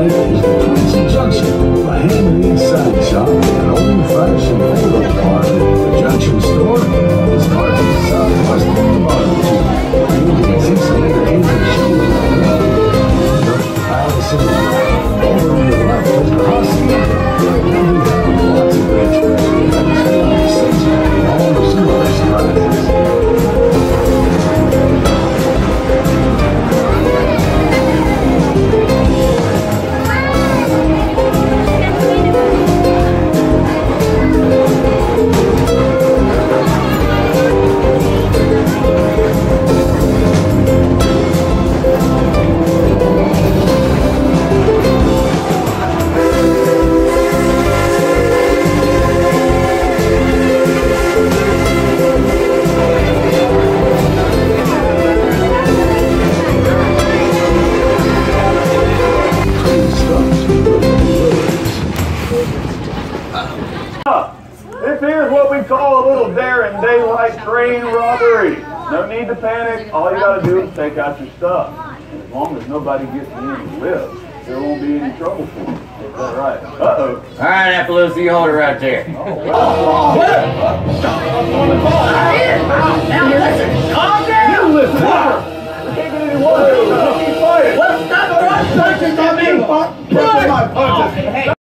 Friday is the Tweetsie Junction, a handmade side shop, and old-fashioned This here's what we call a little daring daylight train robbery. No need to panic. All you gotta do is take out your stuff. And as long as nobody gets in and lives, there won't be any trouble for you. Is that right? Uh-oh. All right, Appaloosa, you hold it right there. Oh, well. Now listen. Calm down. You listen. We can't get any water. Keep fighting. Stop punching me! Punch my punches.